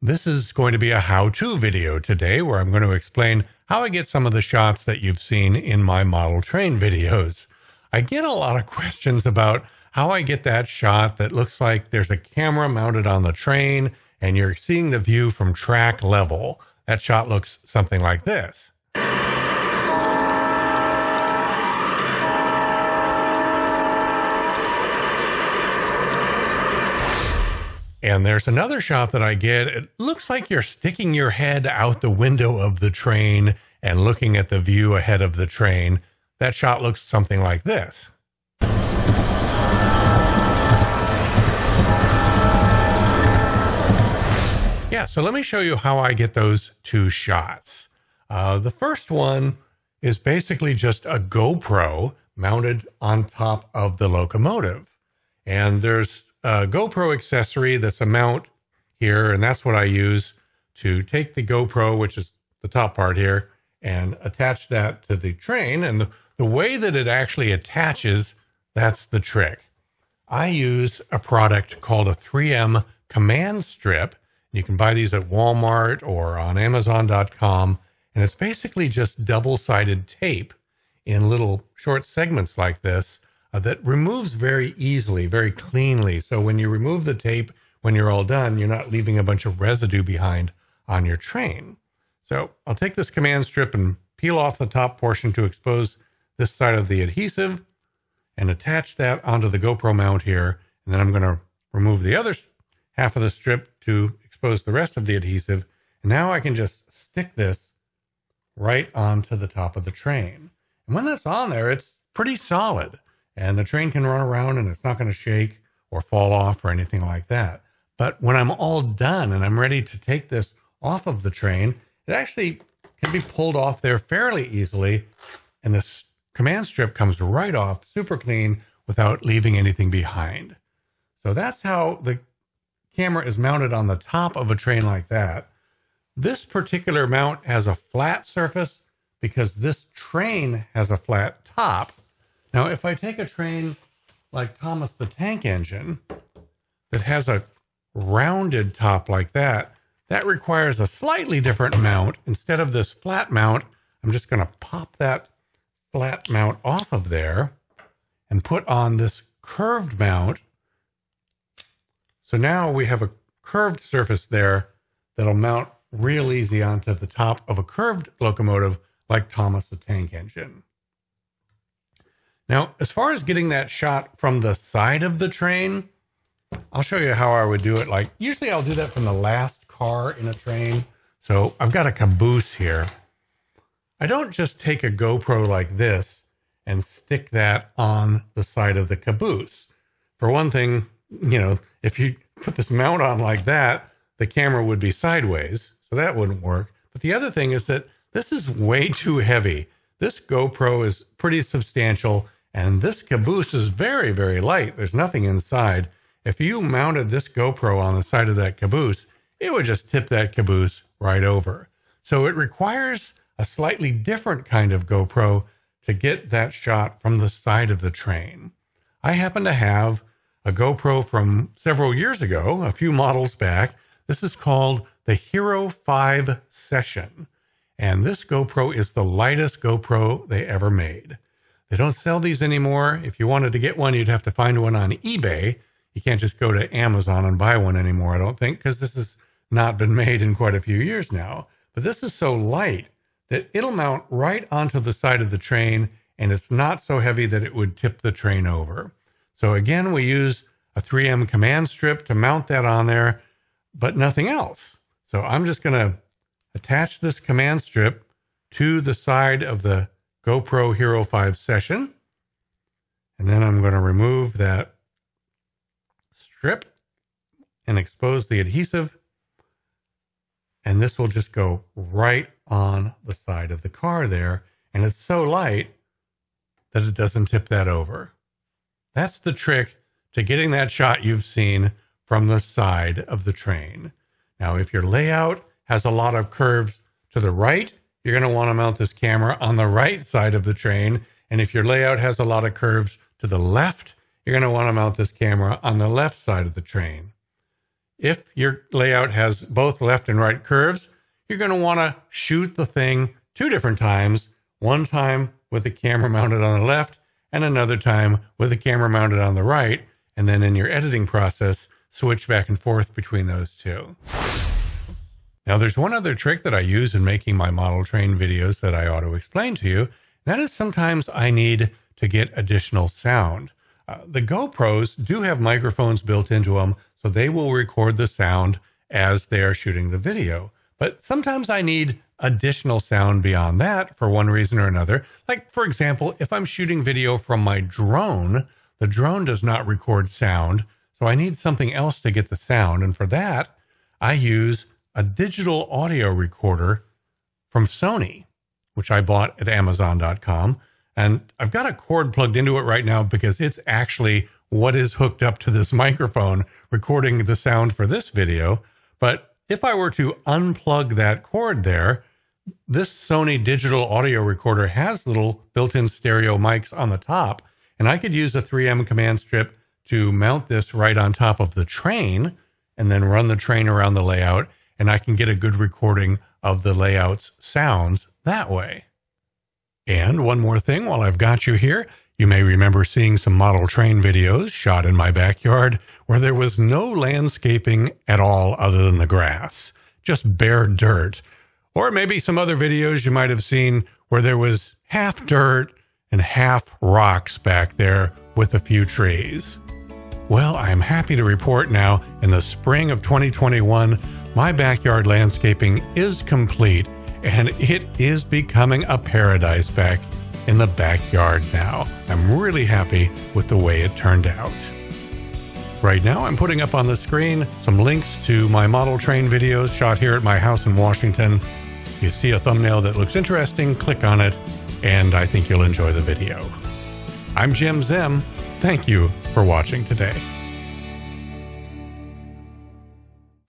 This is going to be a how-to video today where I'm going to explain how I get some of the shots that you've seen in my model train videos. I get a lot of questions about how I get that shot that looks like there's a camera mounted on the train and you're seeing the view from track level. That shot looks something like this. And there's another shot that I get. It looks like you're sticking your head out the window of the train and looking at the view ahead of the train. That shot looks something like this. Yeah, so let me show you how I get those two shots. Uh, the first one is basically just a GoPro mounted on top of the locomotive. And there's a GoPro accessory that's a mount here, and that's what I use to take the GoPro, which is the top part here, and attach that to the train. And the, the way that it actually attaches, that's the trick. I use a product called a 3M command strip. You can buy these at Walmart or on Amazon.com. And it's basically just double sided tape in little short segments like this uh, that removes very easily, very cleanly. So when you remove the tape, when you're all done, you're not leaving a bunch of residue behind on your train. So I'll take this command strip and peel off the top portion to expose this side of the adhesive and attach that onto the GoPro mount here. And then I'm going to remove the other half of the strip to expose the rest of the adhesive. And now I can just stick this right onto the top of the train. And when that's on there, it's pretty solid and the train can run around and it's not going to shake or fall off or anything like that. But when I'm all done and I'm ready to take this off of the train, it actually can be pulled off there fairly easily. And this command strip comes right off super clean without leaving anything behind. So that's how the camera is mounted on the top of a train like that. This particular mount has a flat surface because this train has a flat top. Now, if I take a train like Thomas the Tank Engine that has a rounded top like that, that requires a slightly different mount. Instead of this flat mount, I'm just going to pop that flat mount off of there and put on this curved mount. So now we have a curved surface there that'll mount real easy onto the top of a curved locomotive like Thomas the Tank Engine. Now, as far as getting that shot from the side of the train, I'll show you how I would do it. Like, usually I'll do that from the last car in a train. So I've got a caboose here. I don't just take a GoPro like this and stick that on the side of the caboose. For one thing, you know, if you put this mount on like that, the camera would be sideways. So that wouldn't work. But the other thing is that this is way too heavy. This GoPro is pretty substantial and this caboose is very, very light. There's nothing inside. If you mounted this GoPro on the side of that caboose, it would just tip that caboose right over. So it requires a slightly different kind of GoPro to get that shot from the side of the train. I happen to have a GoPro from several years ago, a few models back. This is called the Hero 5 Session. And this GoPro is the lightest GoPro they ever made. They don't sell these anymore. If you wanted to get one, you'd have to find one on eBay. You can't just go to Amazon and buy one anymore, I don't think, because this has not been made in quite a few years now. But this is so light that it'll mount right onto the side of the train and it's not so heavy that it would tip the train over. So again, we use a 3M command strip to mount that on there, but nothing else. So I'm just going to attach this command strip to the side of the GoPro Hero 5 session. And then I'm going to remove that strip and expose the adhesive. And this will just go right on the side of the car there. And it's so light that it doesn't tip that over. That's the trick to getting that shot you've seen from the side of the train. Now, if your layout has a lot of curves to the right, you're going to want to mount this camera on the right side of the train. And if your layout has a lot of curves to the left, you're going to want to mount this camera on the left side of the train. if your layout has both left and right curves, you're going to want to shoot the thing two different times, one time with the camera mounted on the left and another time with the camera mounted on the right. And then in your editing process, switch back and forth between those two. Now, there's one other trick that I use in making my model train videos that I ought to explain to you. That is sometimes I need to get additional sound. Uh, the GoPros do have microphones built into them, so they will record the sound as they are shooting the video. But sometimes I need additional sound beyond that for one reason or another. Like, for example, if I'm shooting video from my drone, the drone does not record sound, so I need something else to get the sound. And for that, I use a digital audio recorder from Sony, which I bought at Amazon.com. And I've got a cord plugged into it right now because it's actually what is hooked up to this microphone recording the sound for this video. But if I were to unplug that cord there, this Sony digital audio recorder has little built-in stereo mics on the top, and I could use a 3M command strip to mount this right on top of the train and then run the train around the layout and I can get a good recording of the layout's sounds that way. And one more thing while I've got you here, you may remember seeing some model train videos shot in my backyard where there was no landscaping at all other than the grass, just bare dirt. Or maybe some other videos you might have seen where there was half dirt and half rocks back there with a few trees. Well, I'm happy to report now in the spring of 2021, my backyard landscaping is complete and it is becoming a paradise back in the backyard now. I'm really happy with the way it turned out. Right now, I'm putting up on the screen some links to my model train videos shot here at my house in Washington. If you see a thumbnail that looks interesting, click on it, and I think you'll enjoy the video. I'm Jim Zim. Thank you for watching today.